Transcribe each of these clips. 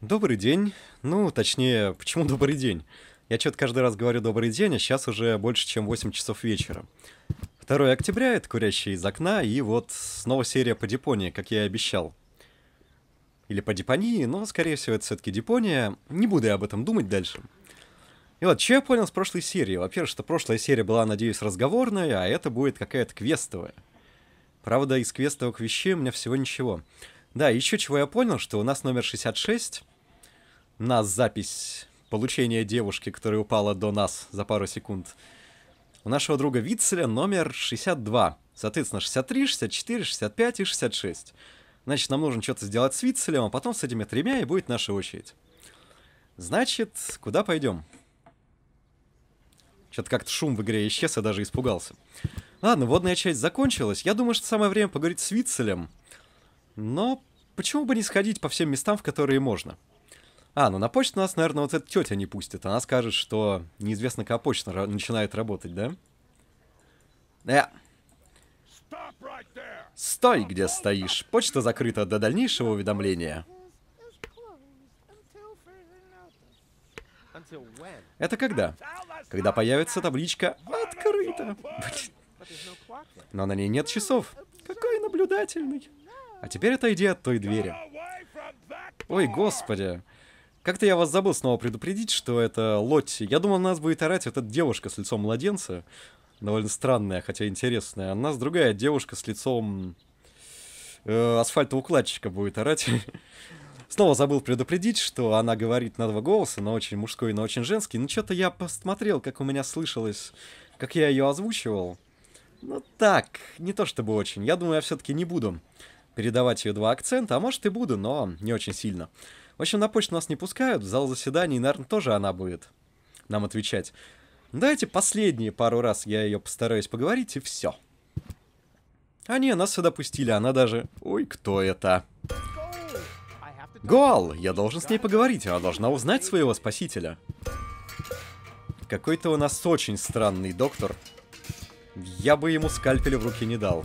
Добрый день. Ну, точнее, почему добрый день? Я что-то каждый раз говорю добрый день, а сейчас уже больше, чем 8 часов вечера. 2 октября, это курящий из окна, и вот снова серия по Дипонии, как я и обещал. Или по Дипонии, но, скорее всего, это все-таки Дипония. Не буду я об этом думать дальше. И вот, что я понял с прошлой серии? Во-первых, что прошлая серия была, надеюсь, разговорная, а это будет какая-то квестовая. Правда, из квестовых вещей у меня всего ничего. Да, еще чего я понял, что у нас номер 66, у нас запись получения девушки, которая упала до нас за пару секунд. У нашего друга Вицеля номер 62. Соответственно, 63, 64, 65 и 66. Значит, нам нужно что-то сделать с Вицелем, а потом с этими тремя и будет наша очередь. Значит, куда пойдем? Что-то как-то шум в игре исчез, я даже испугался. Ладно, водная часть закончилась. Я думаю, что самое время поговорить с Вицелем. Но почему бы не сходить по всем местам, в которые можно? А, ну на почту нас, наверное, вот эта тетя не пустит. Она скажет, что неизвестно, когда почта ра- начинает работать, да? Э. Стой, где стоишь. Почта закрыта до дальнейшего уведомления. Это когда? Когда появится табличка «Открыто». Но на ней нет часов. Какой наблюдательный. А теперь отойди от той двери. Ой, господи. Как-то я вас забыл снова предупредить, что это Лотти. Я думал, нас будет орать вот эта девушка с лицом младенца. Довольно странная, хотя интересная. А нас другая девушка с лицом э, асфальтоукладчика будет орать. Снова забыл предупредить, что она говорит на два голоса, но очень мужской, но очень женский. Ну, что-то я посмотрел, как у меня слышалось, как я ее озвучивал. Ну, так, не то чтобы очень. Я думаю, я все-таки не буду передавать ее два акцента, а может и буду, но не очень сильно. В общем, на почту нас не пускают, в зал заседаний, наверное, тоже она будет нам отвечать. Давайте последние пару раз я ее постараюсь поговорить, и все. А не, нас сюда пустили, она даже... Ой, кто это? Гуал, я должен с ней поговорить, она должна узнать своего спасителя. Какой-то у нас очень странный доктор. Я бы ему скальпеля в руки не дал.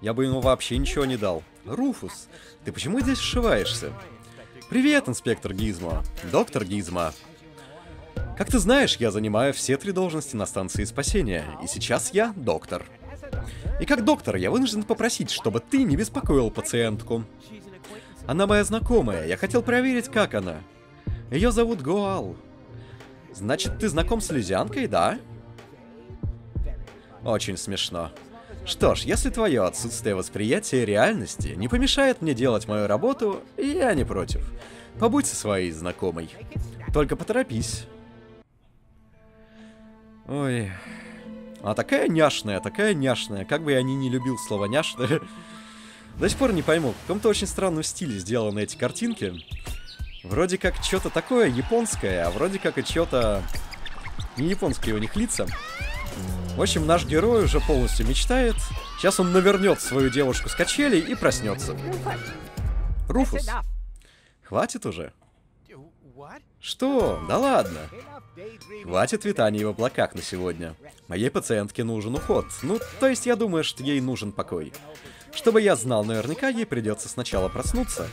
Я бы ему вообще ничего не дал. Руфус, ты почему здесь сшиваешься? Привет, инспектор Гизмо. Доктор Гизмо. Как ты знаешь, я занимаю все три должности на станции спасения, и сейчас я доктор. И как доктор я вынужден попросить, чтобы ты не беспокоил пациентку. Она моя знакомая, я хотел проверить, как она. Ее зовут Гоал. Значит, ты знаком с Лизянкой, да? Очень смешно. Что ж, если твое отсутствие восприятия реальности не помешает мне делать мою работу, я не против. Побудь со своей знакомой. Только поторопись. Ой. А такая няшная, такая няшная. Как бы я ни не любил слово няшная. До сих пор не пойму, в каком-то очень странном стиле сделаны эти картинки. Вроде как что-то такое японское, а вроде как и что-то не японские у них лица. В общем, наш герой уже полностью мечтает. Сейчас он навернет свою девушку с качелей и проснется. Руфус, хватит уже. Что? Да ладно. Хватит витаний в облаках на сегодня. Моей пациентке нужен уход. Ну, то есть я думаю, что ей нужен покой. Чтобы я знал наверняка, ей придется сначала проснуться.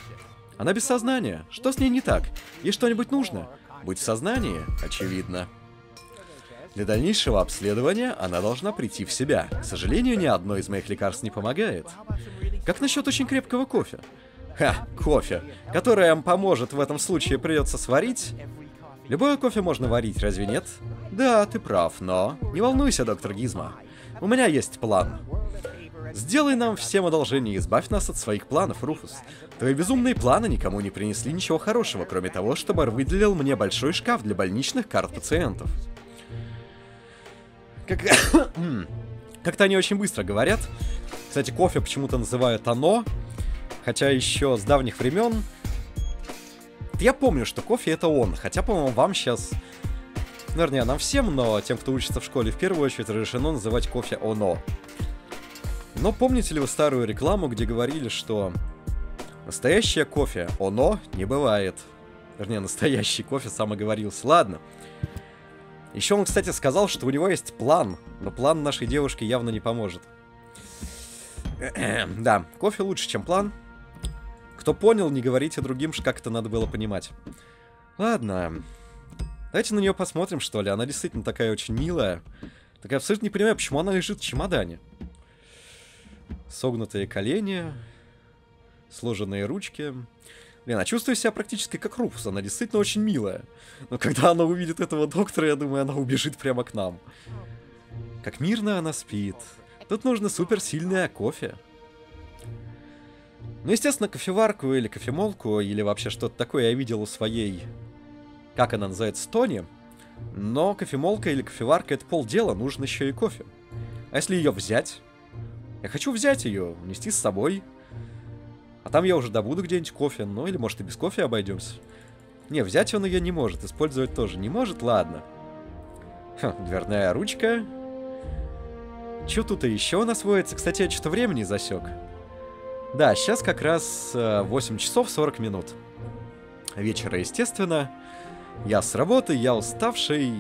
Она без сознания. Что с ней не так? Ей что-нибудь нужно? Будь в сознании, очевидно. Для дальнейшего обследования она должна прийти в себя. К сожалению, ни одно из моих лекарств не помогает. Как насчет очень крепкого кофе? Ха, кофе, которое вам поможет в этом случае придется сварить. Любое кофе можно варить, разве нет? Да, ты прав, но... Не волнуйся, доктор Гизма. У меня есть план. Сделай нам всем одолжение и избавь нас от своих планов, Руфус. Твои безумные планы никому не принесли ничего хорошего, кроме того, что Бар выделил мне большой шкаф для больничных карт пациентов. Как... Как-то они очень быстро говорят. Кстати, кофе почему-то называют оно. Хотя еще с давних времен... Я помню, что кофе это он. Хотя, по-моему, вам сейчас... Вернее, нам всем, но тем, кто учится в школе, в первую очередь разрешено называть кофе оно. Но помните ли вы старую рекламу, где говорили, что настоящее кофе оно не бывает? Вернее, настоящий кофе сам оговорился. Ладно. Еще он, кстати, сказал, что у него есть план, но план нашей девушки явно не поможет. да, кофе лучше, чем план. Кто понял, не говорите другим, как это надо было понимать. Ладно. Давайте на нее посмотрим, что ли. Она действительно такая очень милая. Так я абсолютно не понимаю, почему она лежит в чемодане. Согнутые колени, сложенные ручки. Блин, а чувствую себя практически как Руфус, она действительно очень милая. Но когда она увидит этого доктора, я думаю, она убежит прямо к нам. Как мирно она спит. Тут нужно суперсильное кофе. Ну, естественно, кофеварку или кофемолку, или вообще что-то такое я видел у своей... Как она называется? Тони. Но кофемолка или кофеварка это полдела, нужен еще и кофе. А если ее взять? Я хочу взять ее, унести с собой. А там я уже добуду где-нибудь кофе, ну или может и без кофе обойдемся. Не, взять он ее не может, использовать тоже не может, ладно. Хм, дверная ручка. Что тут еще у нас водится? Кстати, я что-то времени засек. Да, сейчас как раз 8 э, часов 40 минут. Вечера, естественно. Я с работы, я уставший,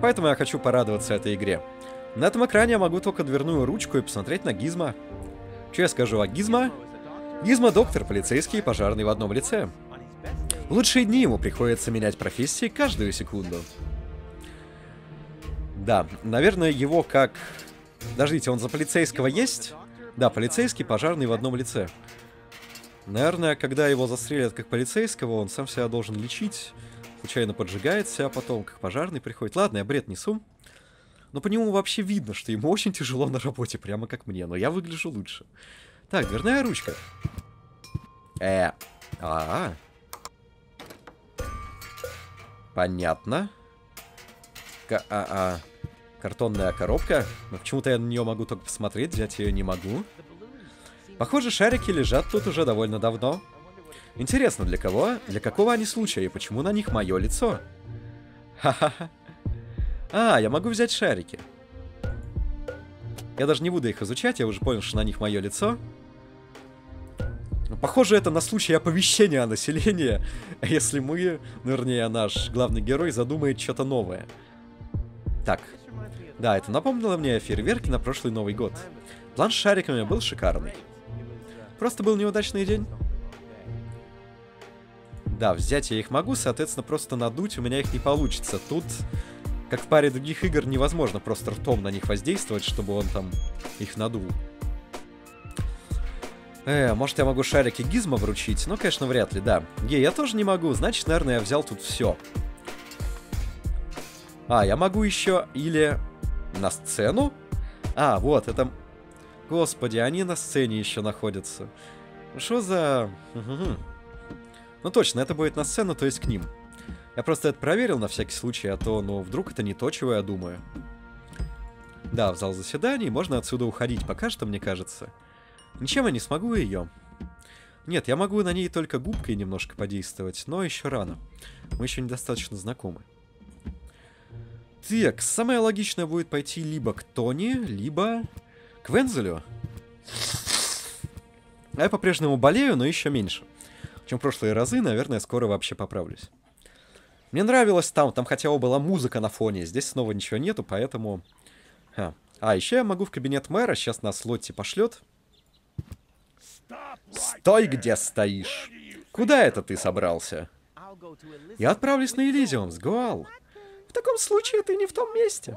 поэтому я хочу порадоваться этой игре. На этом экране я могу только дверную ручку и посмотреть на Гизма. Что я скажу о Гизма? Гизма доктор, полицейский и пожарный в одном лице. В лучшие дни ему приходится менять профессии каждую секунду. Да, наверное, его как... Подождите, он за полицейского есть? Да, полицейский, пожарный в одном лице. Наверное, когда его застрелят как полицейского, он сам себя должен лечить. Случайно поджигает а потом как пожарный приходит. Ладно, я бред несу. Но по нему вообще видно, что ему очень тяжело на работе, прямо как мне. Но я выгляжу лучше. Так, дверная ручка. Э, а, -а. Понятно. К а, а. Картонная коробка. Но почему-то я на нее могу только посмотреть, взять ее не могу. Похоже, шарики лежат тут уже довольно давно. Интересно, для кого? Для какого они случая и почему на них мое лицо? Ха-ха-ха. А, я могу взять шарики. Я даже не буду их изучать, я уже понял, что на них мое лицо. Похоже, это на случай оповещения о населении, если мы, ну, вернее, наш главный герой задумает что-то новое. Так, да, это напомнило мне о фейерверке на прошлый Новый год. План с шариками был шикарный. Просто был неудачный день. Да, взять я их могу, соответственно, просто надуть у меня их не получится. Тут, как в паре других игр, невозможно просто ртом на них воздействовать, чтобы он там их надул. Э, может я могу шарики Гизма вручить? Ну, конечно, вряд ли, да. Ге, я тоже не могу, значит, наверное, я взял тут все. А, я могу еще или на сцену? А, вот, это... Господи, они на сцене еще находятся. Что за... Ну точно, это будет на сцену, то есть к ним. Я просто это проверил на всякий случай, а то, ну, вдруг это не то, чего я думаю. Да, в зал заседаний, можно отсюда уходить пока что, мне кажется. Ничем я не смогу ее. Нет, я могу на ней только губкой немножко подействовать, но еще рано. Мы еще недостаточно знакомы. Так, самое логичное будет пойти либо к Тони, либо к Вензелю. А я по-прежнему болею, но еще меньше. Чем в прошлые разы, наверное, скоро вообще поправлюсь. Мне нравилось там, там хотя бы была музыка на фоне. Здесь снова ничего нету, поэтому... А, а еще я могу в кабинет мэра, сейчас нас Лотти пошлет. Стой, где стоишь! Куда это ты собрался? Я отправлюсь на Элизиум с Гуал. В таком случае ты не в том месте.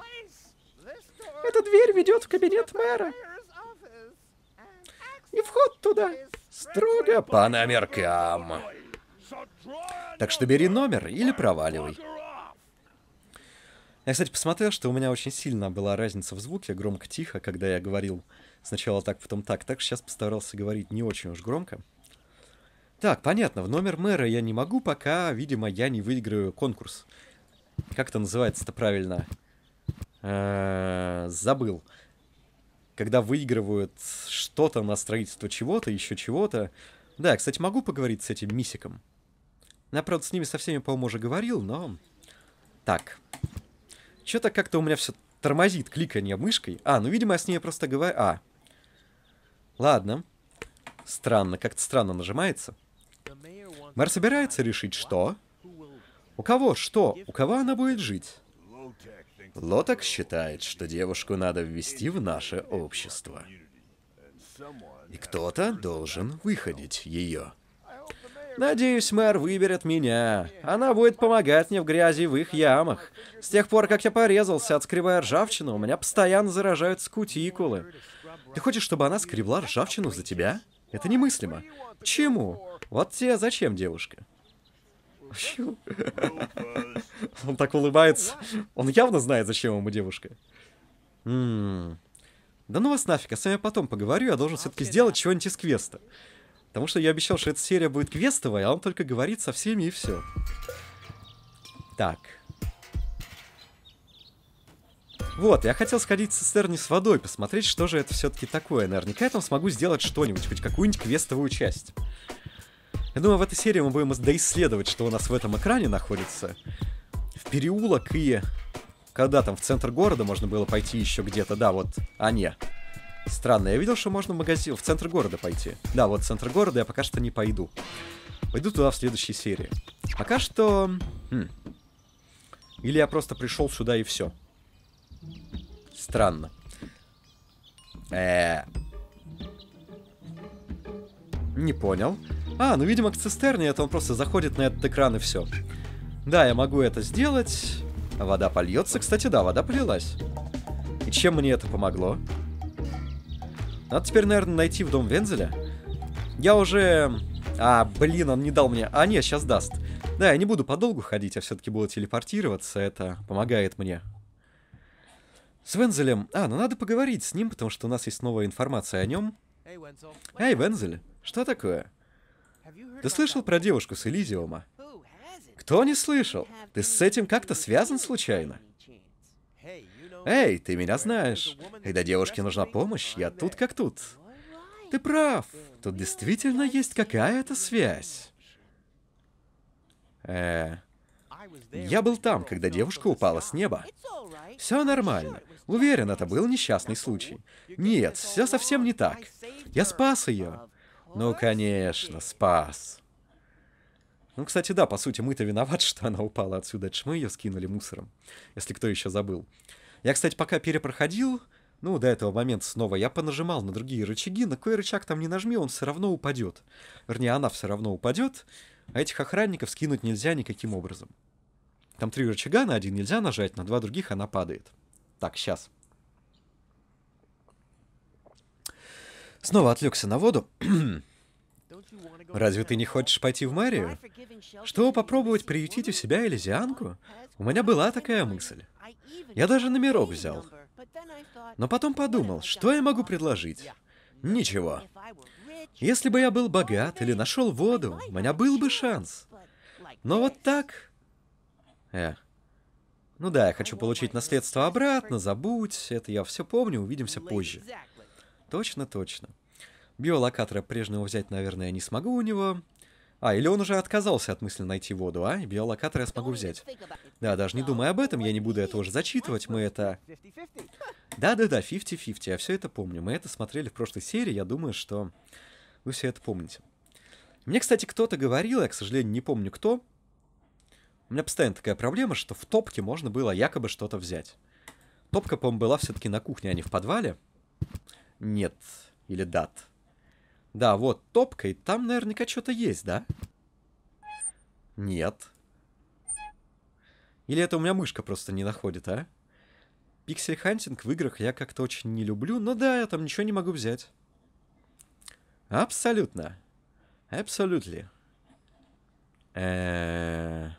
Эта дверь ведет в кабинет мэра. И вход туда строго по номеркам. Так что бери номер или проваливай. Я, кстати, посмотрел, что у меня очень сильно была разница в звуке, громко-тихо, когда я говорил сначала так, потом так. Так сейчас постарался говорить не очень уж громко. Так, понятно, в номер мэра я не могу, пока, видимо, я не выиграю конкурс. Как это называется-то правильно? Э, забыл. Когда выигрывают что-то на строительство чего-то, еще чего-то. Да, кстати, могу поговорить с этим мисиком. Я, правда, с ними со всеми, по-моему, уже говорил, но... Так. Что-то как-то у меня все тормозит кликание мышкой. А, ну, видимо, я с ней просто говорю... А. Ладно. Странно, как-то странно нажимается. Мэр собирается решить, что? У кого что? У кого она будет жить? Лоток считает, что девушку надо ввести в наше общество. И кто-то должен выходить ее. Надеюсь, мэр выберет меня. Она будет помогать мне в грязи в их ямах. С тех пор, как я порезался, отскребая ржавчину, у меня постоянно заражаются кутикулы. Ты хочешь, чтобы она скребла ржавчину за тебя? Это немыслимо. Почему? Вот тебе зачем, девушка? Он так улыбается. Он явно знает, зачем ему девушка. Да ну вас нафиг, я с вами потом поговорю, я должен все-таки сделать чего-нибудь из квеста. Потому что я обещал, что эта серия будет квестовая, а он только говорит со всеми и все. Так. Вот, я хотел сходить в цистерне с водой, посмотреть, что же это все-таки такое. Наверняка я там смогу сделать что-нибудь, хоть какую-нибудь квестовую часть. Я думаю, в этой серии мы будем доисследовать, что у нас в этом экране находится. В переулок и... Когда там в центр города можно было пойти еще где-то, да, вот, а не. Странно, я видел, что можно в магазин, в центр города пойти. Да, вот в центр города я пока что не пойду. Пойду туда в следующей серии. Пока что... Хм. Или я просто пришел сюда и все. Странно. Э, Не понял. А, ну, видимо, к цистерне это он просто заходит на этот экран и все. Да, я могу это сделать. Вода польется. Кстати, да, вода полилась. И чем мне это помогло? Надо теперь, наверное, найти в дом Вензеля. Я уже... А, блин, он не дал мне... А, нет, сейчас даст. Да, я не буду подолгу ходить, я все-таки буду телепортироваться. Это помогает мне. С Вензелем... А, ну надо поговорить с ним, потому что у нас есть новая информация о нем. Эй, Вензель, что такое? Ты слышал про девушку с Элизиума? Кто не слышал? Ты с этим как-то связан случайно? Эй, ты меня знаешь. Когда девушке нужна помощь, я тут как тут. Ты прав. Тут действительно есть какая-то связь. Э, я был там, когда девушка упала с неба. Все нормально. Уверен, это был несчастный случай. Нет, все совсем не так. Я спас ее. Ну, конечно, спас. Ну, кстати, да, по сути, мы-то виноваты, что она упала отсюда. Это мы ее скинули мусором, если кто еще забыл. Я, кстати, пока перепроходил, ну, до этого момента снова, я понажимал на другие рычаги, на какой рычаг там не нажми, он все равно упадет. Вернее, она все равно упадет, а этих охранников скинуть нельзя никаким образом. Там три рычага, на один нельзя нажать, на два других она падает. Так, сейчас. Снова отвлекся на воду. Разве ты не хочешь пойти в мэрию? Чтобы попробовать приютить у себя Элизианку? У меня была такая мысль. Я даже номерок взял. Но потом подумал, что я могу предложить? Ничего. Если бы я был богат или нашел воду, у меня был бы шанс. Но вот так... Э. Ну да, я хочу получить наследство обратно, забудь. Это я все помню, увидимся позже. Точно, точно. Биолокатора прежнего взять, наверное, не смогу у него. А, или он уже отказался от мысли найти воду, а? Биолокатор я смогу взять. Да, даже не думая об этом, я не буду это уже зачитывать, мы это... Да-да-да, 50-50, я все это помню. Мы это смотрели в прошлой серии, я думаю, что вы все это помните. Мне, кстати, кто-то говорил, я, к сожалению, не помню кто. У меня постоянно такая проблема, что в топке можно было якобы что-то взять. Топка, по-моему, была все-таки на кухне, а не в подвале. Нет. Или дат. Да, вот топка, и там наверняка что-то есть, да? Нет. Или это у меня мышка просто не находит, а? Pixel hunting в играх я как-то очень не люблю, но да, я там ничего не могу взять. Абсолютно. Абсолютно. Не,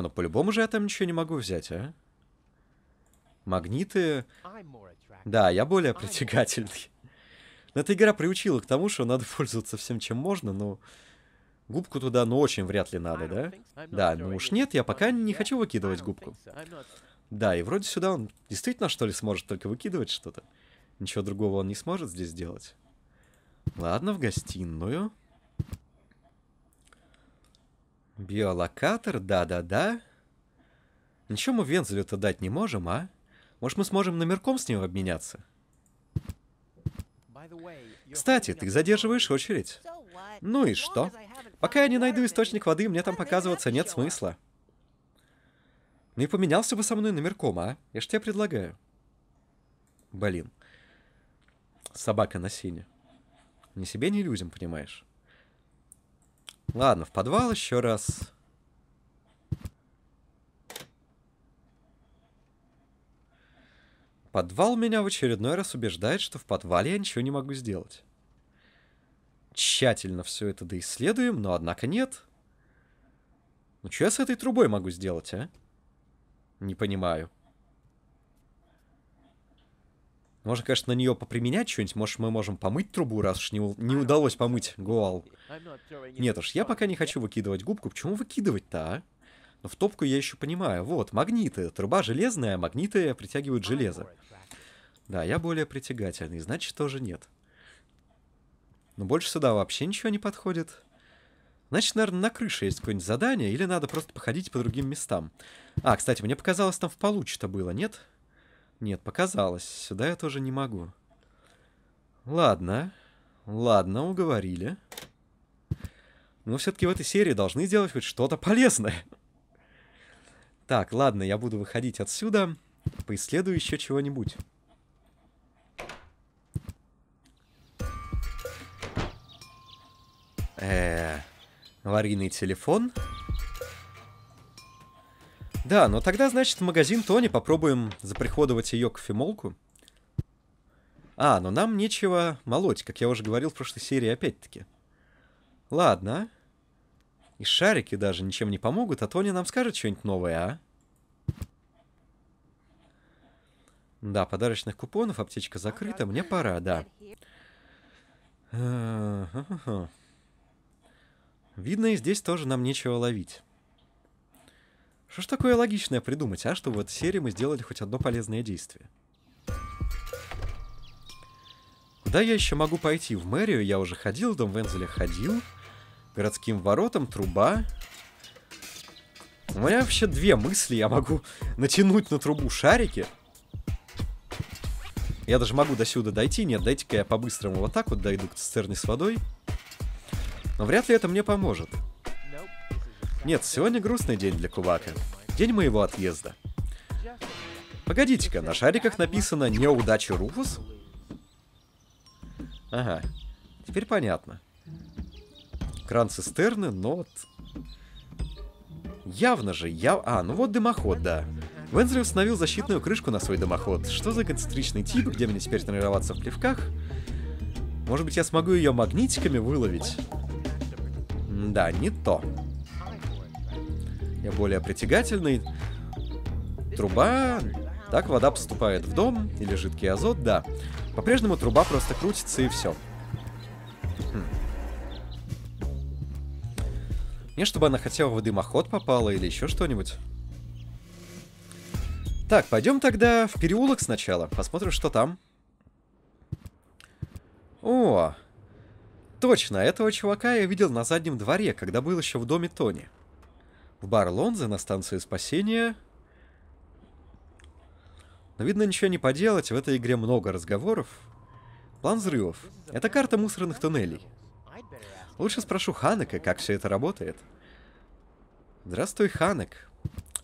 ну по-любому же я там ничего не могу взять, а? Магниты... Да, я более притягательный. Но эта игра приучила к тому, что надо пользоваться всем, чем можно, но... Губку туда, ну, очень вряд ли надо, да? Да, ну уж нет, я пока не хочу выкидывать губку. Да, и вроде сюда он действительно, что ли, сможет только выкидывать что-то. Ничего другого он не сможет здесь сделать. Ладно, в гостиную. Биолокатор, да-да-да. Ничего мы Вензелю-то дать не можем, а? Может, мы сможем номерком с ним обменяться? Кстати, ты задерживаешь очередь. Ну и что? Пока я не найду источник воды, мне там показываться нет смысла. Ну и поменялся бы со мной номерком, а? Я ж тебе предлагаю. Блин. Собака на сине. Ни себе, ни людям, понимаешь. Ладно, в подвал еще раз. Подвал меня в очередной раз убеждает, что в подвале я ничего не могу сделать. Тщательно все это доисследуем, но однако нет. Ну что я с этой трубой могу сделать, а? Не понимаю. Можно, конечно, на нее поприменять что-нибудь. Может, мы можем помыть трубу, раз уж не, не удалось помыть гуал. Нет уж, я пока не хочу выкидывать губку. Почему выкидывать-то, а? Но в топку я еще понимаю. Вот, магниты. Труба железная, магниты притягивают железо. Да, я более притягательный, значит, тоже нет. Но больше сюда вообще ничего не подходит. Значит, наверное, на крыше есть какое-нибудь задание, или надо просто походить по другим местам. А, кстати, мне показалось, там в полу что-то было, нет? Нет. Показалось. Сюда я тоже не могу. Ладно. Ладно, уговорили. Но все-таки в этой серии должны сделать хоть что-то полезное. Так, ладно, я буду выходить отсюда. Поисследую еще чего-нибудь. Э, аварийный телефон. Да, но тогда, значит, в магазин Тони попробуем заприходовать ее кофемолку. А, но нам нечего молоть, как я уже говорил в прошлой серии опять-таки. Ладно. И шарики даже ничем не помогут, а Тони нам скажет что-нибудь новое, а? Да, подарочных купонов, аптечка закрыта, мне пора, да. Видно, и здесь тоже нам нечего ловить. Что ж такое логичное придумать, а? Что в этой серии мы сделали хоть одно полезное действие. Куда я еще могу пойти? В мэрию я уже ходил, в дом Вензеля ходил. Городским воротам, труба. У меня вообще две мысли. Я могу натянуть на трубу шарики. Я даже могу до сюда дойти. Нет, дайте-ка я по-быстрому вот так вот дойду к цистерне с водой. Но вряд ли это мне поможет. Нет, сегодня грустный день для Кувака. День моего отъезда. Погодите-ка, на шариках написано «Неудача Руфус»? Ага, теперь понятно. Кран цистерны, но вот... Явно же, я... А, ну вот дымоход, да. Вензли установил защитную крышку на свой дымоход. Что за концентричный тип, где мне теперь тренироваться в плевках? Может быть, я смогу ее магнитиками выловить? да, не то. Я более притягательный. Труба... Так вода поступает в дом, или жидкий азот, да. По-прежнему труба просто крутится и все. Не, чтобы она хотя бы в дымоход попала или еще что-нибудь. Так, пойдем тогда в переулок сначала. Посмотрим, что там. О, точно, этого чувака я видел на заднем дворе, когда был еще в доме Тони в бар Лонзе на станции спасения. Но видно ничего не поделать, в этой игре много разговоров. План взрывов. Это карта мусорных туннелей. Лучше спрошу Ханека, как все это работает. Здравствуй, Ханек.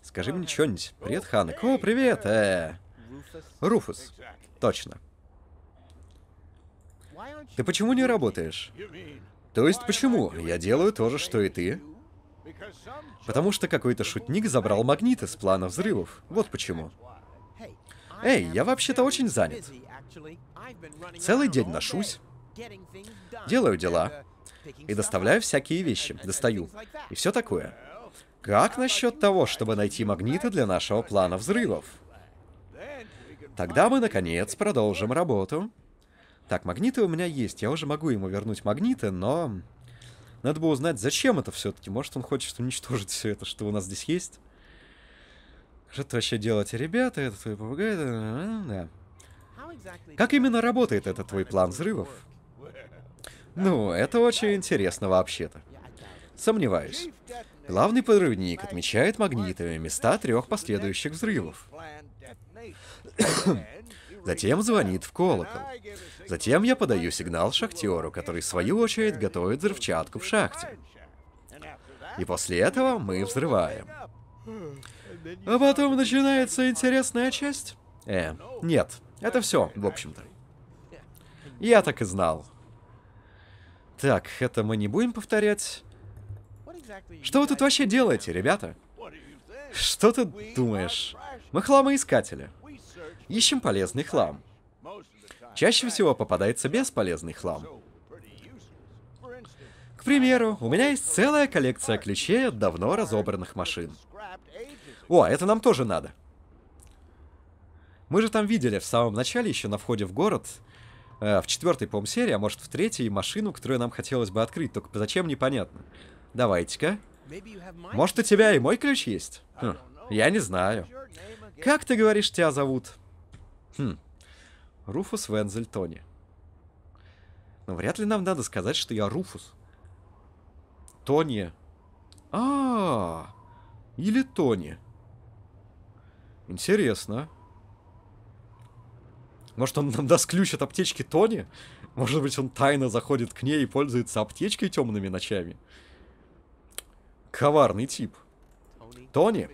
Скажи мне что-нибудь. Привет, Ханек. О, привет! Э -э. Руфус. Точно. Ты почему не работаешь? То есть почему? Я делаю то же, что и ты. Потому что какой-то шутник забрал магниты с плана взрывов. Вот почему. Эй, я вообще-то очень занят. Целый день ношусь, делаю дела и доставляю всякие вещи, достаю. И все такое. Как насчет того, чтобы найти магниты для нашего плана взрывов? Тогда мы, наконец, продолжим работу. Так, магниты у меня есть. Я уже могу ему вернуть магниты, но... Надо было узнать, зачем это все-таки. Может, он хочет уничтожить все это, что у нас здесь есть. Что ты вообще делаете, ребята? Это твой попугай? Да. Как именно работает этот твой план взрывов? Ну, это очень интересно вообще-то. Сомневаюсь. Главный подрывник отмечает магнитами места трех последующих взрывов. Затем звонит в колокол. Затем я подаю сигнал шахтеру, который в свою очередь готовит взрывчатку в шахте. И после этого мы взрываем. А потом начинается интересная часть. Э, нет, это все, в общем-то. Я так и знал. Так, это мы не будем повторять. Что вы тут вообще делаете, ребята? Что ты думаешь? Мы хламоискатели. Ищем полезный хлам. Чаще всего попадается бесполезный хлам. К примеру, у меня есть целая коллекция ключей от давно разобранных машин. О, это нам тоже надо. Мы же там видели в самом начале, еще на входе в город, в четвертой, по серии, а может в третьей, машину, которую нам хотелось бы открыть, только зачем, непонятно. Давайте-ка. Может, у тебя и мой ключ есть? Хм, я не знаю. Как ты говоришь, тебя зовут? Хм. Руфус Вензель Тони. Но вряд ли нам надо сказать, что я Руфус. Тони. А, -а, -а. или Тони. Интересно. Может, он нам даст ключ от аптечки Тони? Может быть, он тайно заходит к ней и пользуется аптечкой темными ночами? Коварный тип. Тони?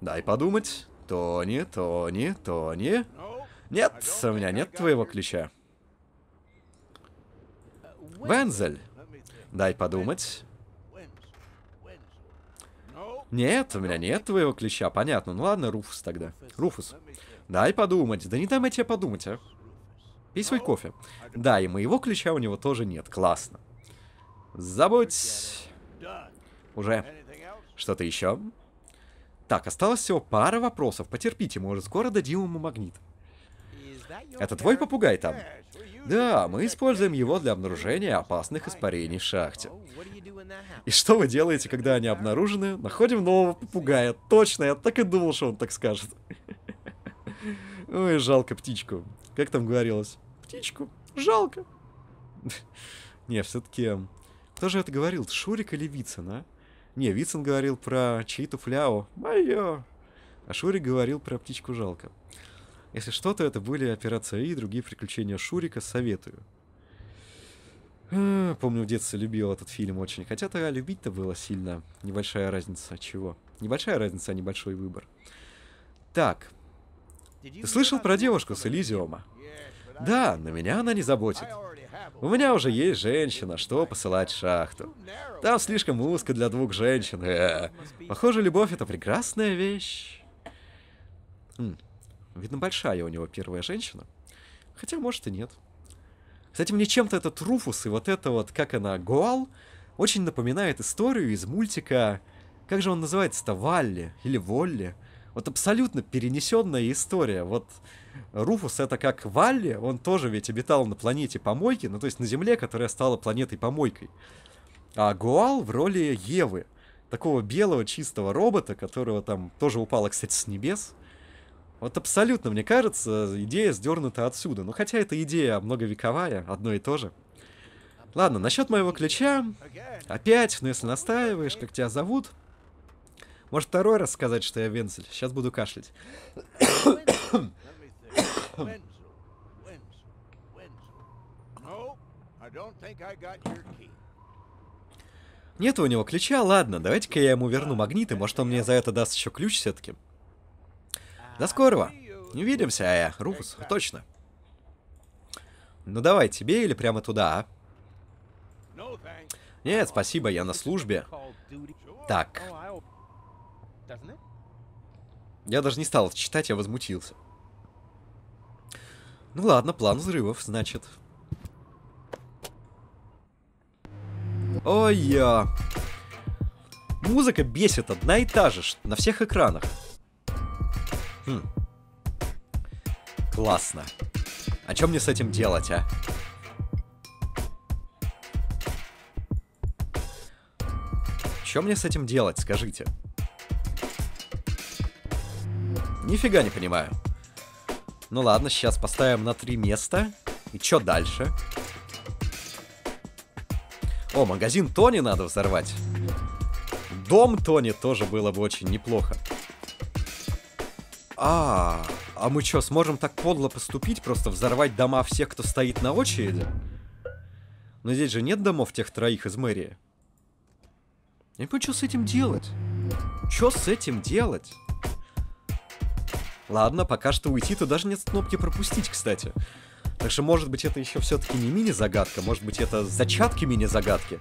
Дай подумать. Тони, Тони, Тони. Нет, у меня нет твоего ключа. Вензель. Дай подумать. Нет, у меня нет твоего ключа, понятно. Ну ладно, Руфус тогда. Руфус. Дай подумать. Да не дай мне тебе подумать, а. Пей свой кофе. Да, и моего ключа у него тоже нет. Классно. Забудь. Уже. Что-то еще? Так, осталось всего пара вопросов. Потерпите, уже скоро дадим ему магнит. Это твой попугай там? Да, мы используем его для обнаружения опасных испарений в шахте. И что вы делаете, когда они обнаружены? Находим нового попугая. Точно, я так и думал, что он так скажет. Ой, жалко птичку. Как там говорилось? Птичку. Жалко. Не, все-таки... Кто же это говорил? Шурик или Вицин, а? Не, Вицин говорил про чьи-то фляу. Мое. А Шурик говорил про птичку жалко. Если что-то, это были операция и другие приключения Шурика, советую. А, помню, в детстве любил этот фильм очень. Хотя тогда любить-то было сильно. Небольшая разница чего. Небольшая разница, а небольшой выбор. Так. Ты слышал про девушку с Элизиума? Да, на меня она не заботит. У меня уже есть женщина, что посылать в шахту. Там слишком узко для двух женщин. Э -э. Похоже, любовь — это прекрасная вещь. Видно, большая у него первая женщина. Хотя, может, и нет. Кстати, мне чем-то этот Руфус и вот это вот, как она, Гуал, очень напоминает историю из мультика... Как же он называется-то? Валли или Волли? Вот абсолютно перенесенная история. Вот Руфус это как Валли, он тоже ведь обитал на планете помойки, ну то есть на Земле, которая стала планетой помойкой. А Гуал в роли Евы, такого белого чистого робота, которого там тоже упало, кстати, с небес. Вот абсолютно, мне кажется, идея сдернута отсюда. Ну, хотя эта идея многовековая, одно и то же. Ладно, насчет моего ключа. Опять, ну если настаиваешь, как тебя зовут. Может, второй раз сказать, что я Венцель. Сейчас буду кашлять. Нет у него ключа, ладно, давайте-ка я ему верну магниты, может он мне за это даст еще ключ все-таки. До скорого. Увидимся, Ая. Руфус, точно. Ну давай, тебе или прямо туда, а? Нет, спасибо, я на службе. Так. Я даже не стал читать, я возмутился. Ну ладно, план взрывов, значит. Ой-я. Музыка бесит одна и та же, на всех экранах. Хм. Классно. А что мне с этим делать, а? Что мне с этим делать, скажите? Нифига не понимаю. Ну ладно, сейчас поставим на три места. И что дальше? О, магазин Тони надо взорвать. Дом Тони тоже было бы очень неплохо. А, а мы что, сможем так подло поступить, просто взорвать дома всех, кто стоит на очереди? Но здесь же нет домов тех троих из мэрии. Я не понимаю, что с этим делать? Что с этим делать? Ладно, пока что уйти-то даже нет кнопки пропустить, кстати. Так что, может быть, это еще все-таки не мини-загадка, может быть, это зачатки мини-загадки.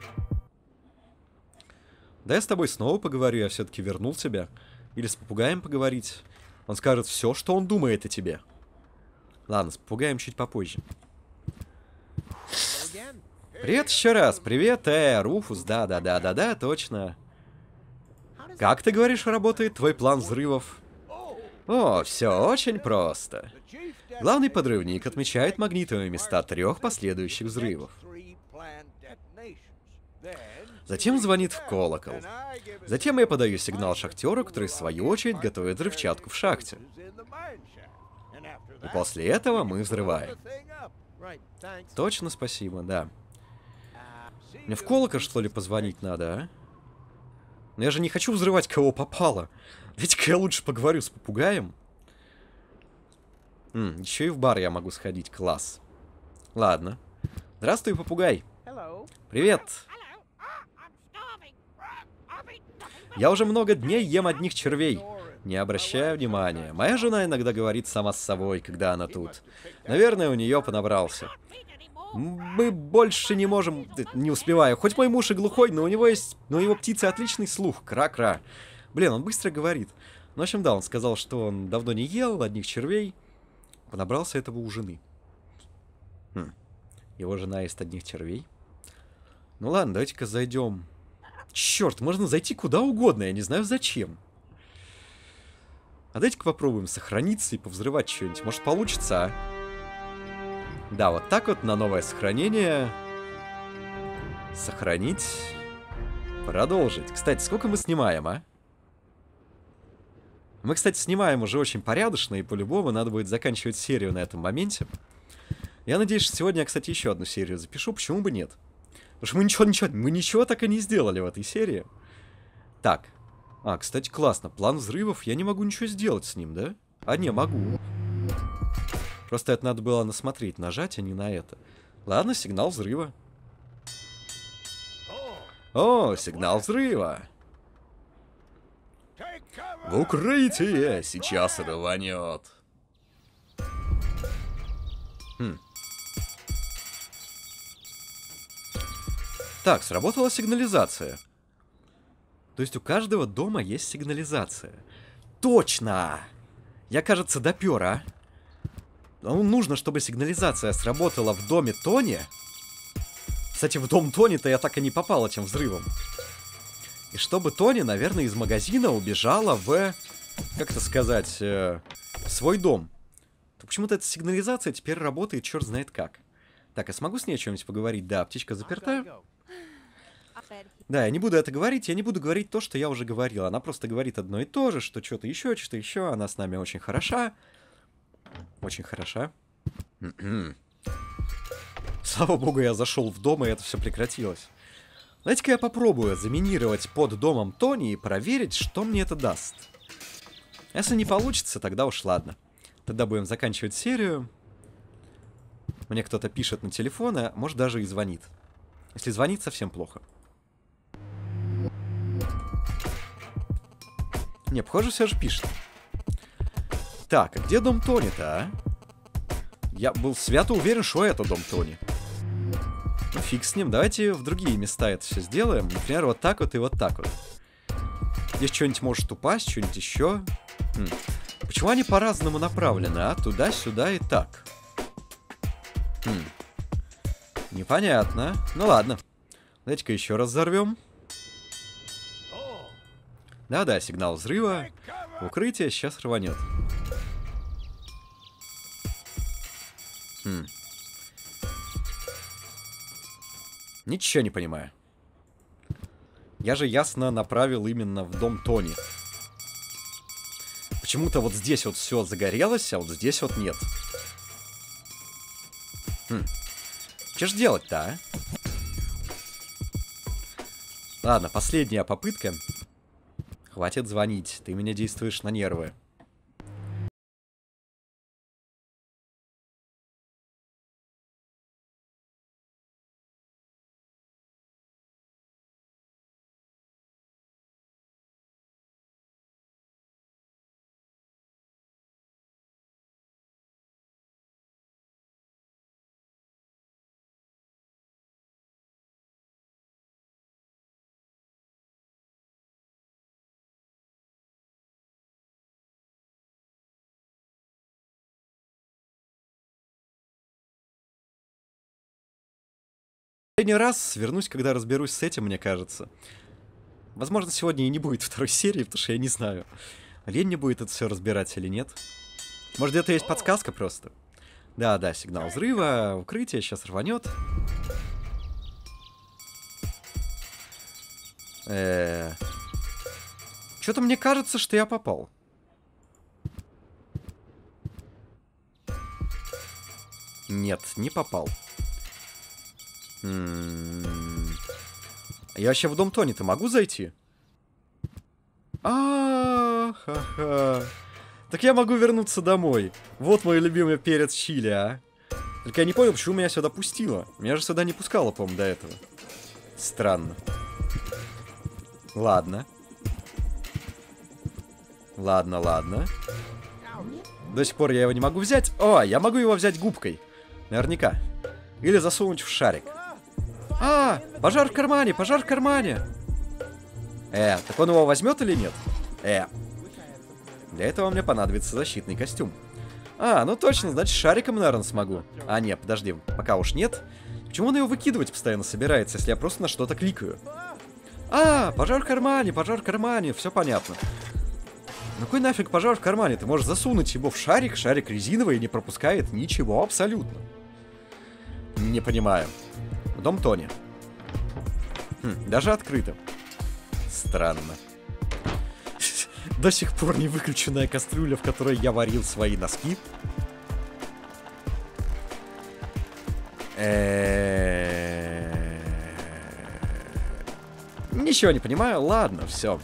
Да я с тобой снова поговорю, я все-таки вернул тебя. Или с попугаем поговорить. Он скажет все, что он думает о тебе. Ладно, с попугаем чуть попозже. Привет еще раз. Привет, э, Руфус. Да-да-да-да-да, точно. Как ты говоришь, работает твой план взрывов? О, все очень просто. Главный подрывник отмечает магнитовые места трех последующих взрывов. Затем звонит в колокол. Затем я подаю сигнал шахтеру, который в свою очередь готовит взрывчатку в шахте. И после этого мы взрываем. Точно спасибо, да. Мне в колокол, что ли, позвонить надо, а? Но я же не хочу взрывать, кого попало. Дайте-ка я лучше поговорю с попугаем. М, еще и в бар я могу сходить, класс. Ладно. Здравствуй, попугай. Привет. Я уже много дней ем одних червей. Не обращая внимания. Моя жена иногда говорит сама с собой, когда она тут. Наверное, у нее понабрался. Мы больше не можем... Не успеваю. Хоть мой муж и глухой, но у него есть... Но его птицы отличный слух. Кра-кра. Блин, он быстро говорит. Ну, в общем, да, он сказал, что он давно не ел одних червей. Понабрался этого у жены. Хм. Его жена ест одних червей. Ну ладно, давайте-ка зайдем. Черт, можно зайти куда угодно, я не знаю зачем. А давайте-ка попробуем сохраниться и повзрывать что-нибудь. Может получится, а? Да, вот так вот на новое сохранение. Сохранить. Продолжить. Кстати, сколько мы снимаем, а? Мы, кстати, снимаем уже очень порядочно, и по-любому надо будет заканчивать серию на этом моменте. Я надеюсь, что сегодня я, кстати, еще одну серию запишу, почему бы нет? Потому что мы ничего, ничего, мы ничего так и не сделали в этой серии. Так. А, кстати, классно. План взрывов, я не могу ничего сделать с ним, да? А, не, могу. Просто это надо было насмотреть, нажать, а не на это. Ладно, сигнал взрыва. О, сигнал взрыва. В укрытие сейчас рванет. Хм. Так, сработала сигнализация. То есть у каждого дома есть сигнализация. Точно! Я, кажется, допер, а? Ну, нужно, чтобы сигнализация сработала в доме Тони. Кстати, в дом Тони-то я так и не попал этим взрывом. И чтобы Тони, наверное, из магазина убежала в... Как это сказать? Э, в свой дом. То почему-то эта сигнализация теперь работает черт знает как. Так, я смогу с ней о чем-нибудь поговорить? Да, птичка заперта. Да, я не буду это говорить, я не буду говорить то, что я уже говорил. Она просто говорит одно и то же, что что-то еще, что-то еще. Она с нами очень хороша. Очень хороша. Слава богу, я зашел в дом, и это все прекратилось. Давайте-ка я попробую заминировать под домом Тони и проверить, что мне это даст. Если не получится, тогда уж ладно. Тогда будем заканчивать серию. Мне кто-то пишет на телефон, а может даже и звонит. Если звонит, совсем плохо. Не, похоже, все же пишет. Так, а где дом Тони-то, а? Я был свято уверен, что это дом Тони. Ну, фиг с ним. Давайте в другие места это все сделаем. Например, вот так вот и вот так вот. Здесь что-нибудь может упасть, что-нибудь еще. Хм. Почему они по-разному направлены, а? Туда, сюда и так. Хм. Непонятно. Ну ладно. Давайте-ка еще раз взорвем. Да-да, сигнал взрыва. Укрытие сейчас рванет. Хм. Ничего не понимаю. Я же ясно направил именно в дом Тони. Почему-то вот здесь вот все загорелось, а вот здесь вот нет. Хм. Что ж делать-то, а? Ладно, последняя попытка. Хватит звонить, ты меня действуешь на нервы. Последний раз вернусь, когда разберусь с этим, мне кажется. Возможно, сегодня и не будет второй серии, потому что я не знаю, лень мне будет это все разбирать или нет. Может, где-то есть подсказка просто. Да, да, сигнал взрыва, укрытие сейчас рванет. -э Что-то мне кажется, что я попал. Нет, не попал. М -м -м. Я вообще в дом Тони-то могу зайти? А, ха ха Так я могу вернуться домой. Вот мой любимый перец чили, а. Только я не понял, почему меня сюда пустило. Меня же сюда не пускало, по-моему, до этого. Странно. Ладно. Ладно, ладно. До сих пор я его не могу взять. О, я могу его взять губкой. Наверняка. Или засунуть в шарик. А, пожар в кармане, пожар в кармане. Э, так он его возьмет или нет? Э. Для этого мне понадобится защитный костюм. А, ну точно, значит шариком, наверное, смогу. А, нет, подожди, пока уж нет. Почему он его выкидывать постоянно собирается, если я просто на что-то кликаю? А, пожар в кармане, пожар в кармане, все понятно. Ну какой нафиг пожар в кармане? Ты можешь засунуть его в шарик, шарик резиновый и не пропускает ничего абсолютно. Не понимаю. Дом Тони. Хм, даже открыто. Странно. До сих пор не выключенная кастрюля, в которой я варил свои носки. Ничего не понимаю, ладно, все.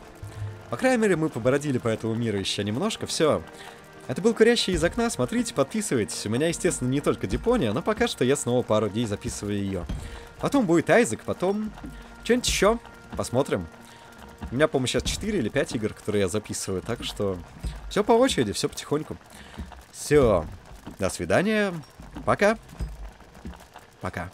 По крайней мере, мы побородили по этому миру еще немножко, все. Это был Курящий из окна, смотрите, подписывайтесь. У меня, естественно, не только Дипония, но пока что я снова пару дней записываю ее. Потом будет Айзек, потом что-нибудь еще. Посмотрим. У меня, по-моему, сейчас 4 или 5 игр, которые я записываю, так что все по очереди, все потихоньку. Все. До свидания. Пока. Пока.